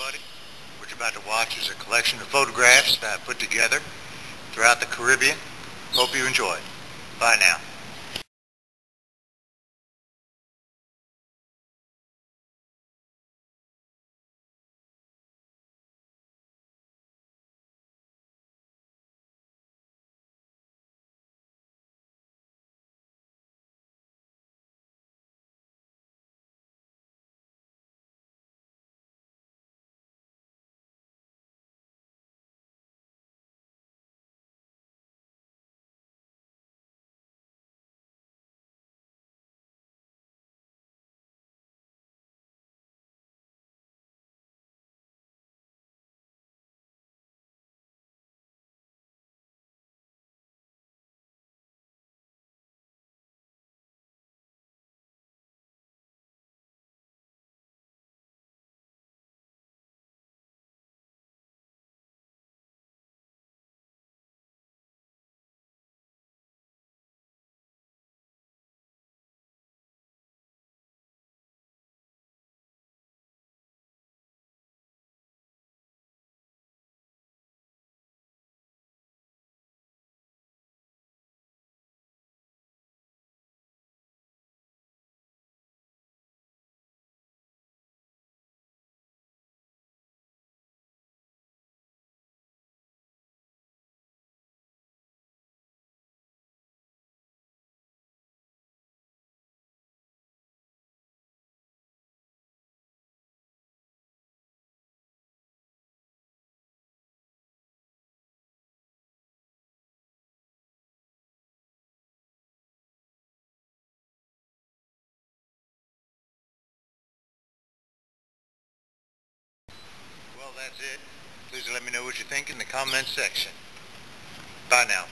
everybody. What you're about to watch is a collection of photographs that I put together throughout the Caribbean. Hope you enjoy. Bye now. That's it. Please let me know what you think in the comments section. Bye now.